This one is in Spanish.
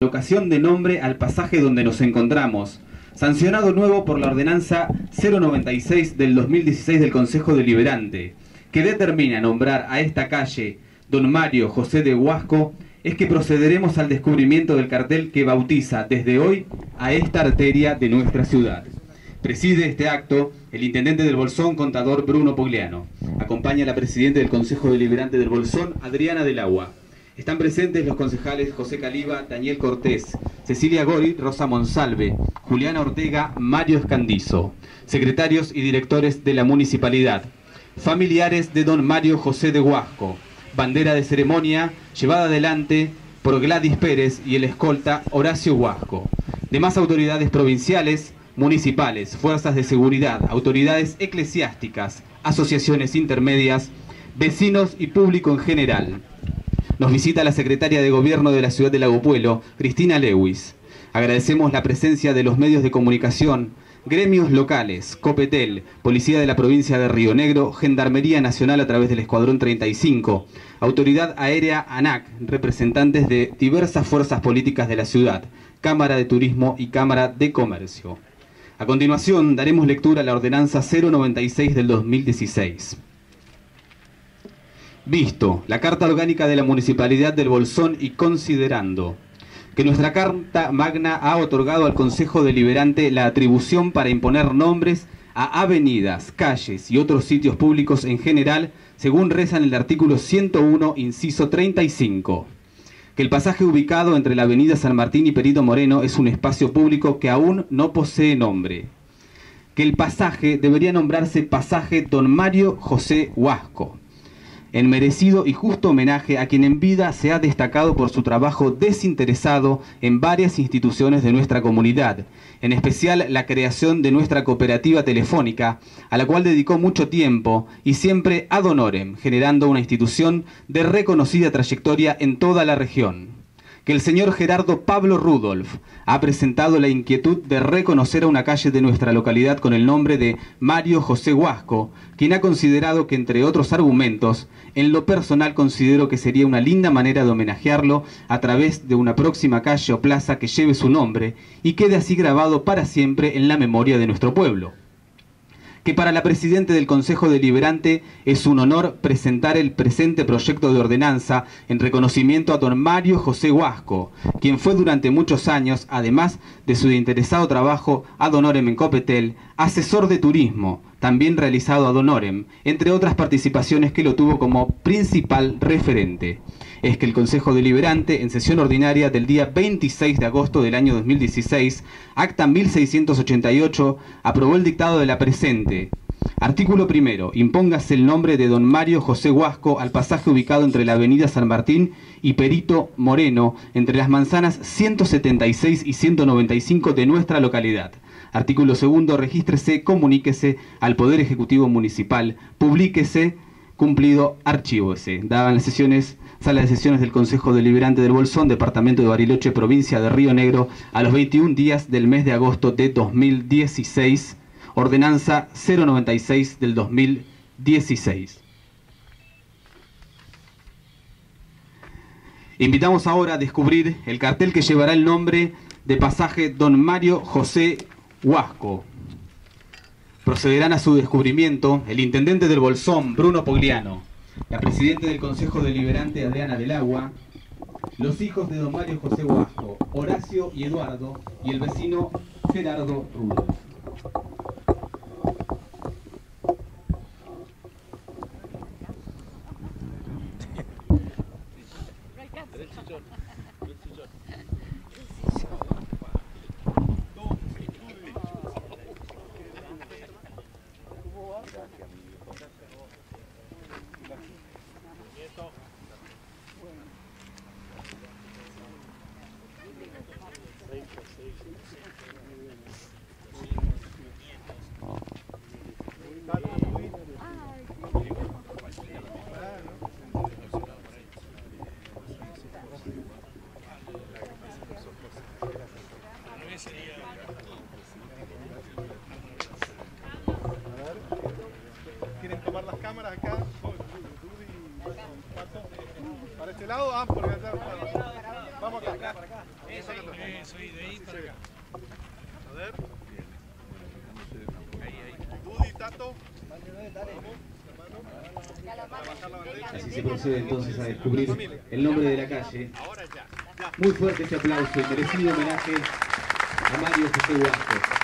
colocación de nombre al pasaje donde nos encontramos, sancionado nuevo por la ordenanza 096 del 2016 del Consejo Deliberante, que determina nombrar a esta calle Don Mario José de Huasco, es que procederemos al descubrimiento del cartel que bautiza desde hoy a esta arteria de nuestra ciudad. Preside este acto el intendente del Bolsón, contador Bruno Pogliano. Acompaña a la presidenta del Consejo Deliberante del Bolsón, Adriana del Agua. Están presentes los concejales José Caliba, Daniel Cortés, Cecilia Gori, Rosa Monsalve, Juliana Ortega, Mario Escandizo, secretarios y directores de la municipalidad, familiares de don Mario José de Huasco, bandera de ceremonia llevada adelante por Gladys Pérez y el escolta Horacio Huasco, demás autoridades provinciales, municipales, fuerzas de seguridad, autoridades eclesiásticas, asociaciones intermedias, vecinos y público en general. Nos visita la secretaria de Gobierno de la ciudad de Lago Pueblo, Cristina Lewis. Agradecemos la presencia de los medios de comunicación, gremios locales, Copetel, Policía de la provincia de Río Negro, Gendarmería Nacional a través del Escuadrón 35, Autoridad Aérea ANAC, representantes de diversas fuerzas políticas de la ciudad, Cámara de Turismo y Cámara de Comercio. A continuación daremos lectura a la ordenanza 096 del 2016. Visto la Carta Orgánica de la Municipalidad del Bolsón y considerando que nuestra Carta Magna ha otorgado al Consejo Deliberante la atribución para imponer nombres a avenidas, calles y otros sitios públicos en general, según reza en el artículo 101, inciso 35. Que el pasaje ubicado entre la avenida San Martín y Perito Moreno es un espacio público que aún no posee nombre. Que el pasaje debería nombrarse pasaje Don Mario José Huasco en merecido y justo homenaje a quien en vida se ha destacado por su trabajo desinteresado en varias instituciones de nuestra comunidad, en especial la creación de nuestra cooperativa telefónica, a la cual dedicó mucho tiempo y siempre ad honorem, generando una institución de reconocida trayectoria en toda la región que el señor Gerardo Pablo Rudolf ha presentado la inquietud de reconocer a una calle de nuestra localidad con el nombre de Mario José Huasco, quien ha considerado que, entre otros argumentos, en lo personal considero que sería una linda manera de homenajearlo a través de una próxima calle o plaza que lleve su nombre y quede así grabado para siempre en la memoria de nuestro pueblo que para la Presidente del Consejo Deliberante es un honor presentar el presente proyecto de ordenanza en reconocimiento a don Mario José Huasco, quien fue durante muchos años, además de su interesado trabajo ad honorem en Copetel, asesor de turismo, también realizado ad honorem, entre otras participaciones que lo tuvo como principal referente es que el Consejo Deliberante, en sesión ordinaria del día 26 de agosto del año 2016, acta 1688, aprobó el dictado de la presente. Artículo primero. Impóngase el nombre de don Mario José Huasco al pasaje ubicado entre la avenida San Martín y Perito Moreno, entre las manzanas 176 y 195 de nuestra localidad. Artículo segundo. Regístrese, comuníquese al Poder Ejecutivo Municipal, publíquese, cumplido, archívese. Daban las sesiones Sala de sesiones del Consejo Deliberante del Bolsón, Departamento de Bariloche, provincia de Río Negro, a los 21 días del mes de agosto de 2016, ordenanza 096 del 2016. Invitamos ahora a descubrir el cartel que llevará el nombre de pasaje Don Mario José Huasco. Procederán a su descubrimiento el intendente del Bolsón, Bruno Pogliano la presidenta del Consejo Deliberante Adriana del Agua, los hijos de don Mario José Huasco, Horacio y Eduardo, y el vecino Gerardo. ¿Quieren las cámaras acá? Para este lado, ah, porque acá. Vamos acá. A ver. Dudy, Tato. Así se procede entonces a descubrir el nombre de la calle. Ahora ya. Ya. Muy fuerte este aplauso y merecido homenaje a Mario José Huasco.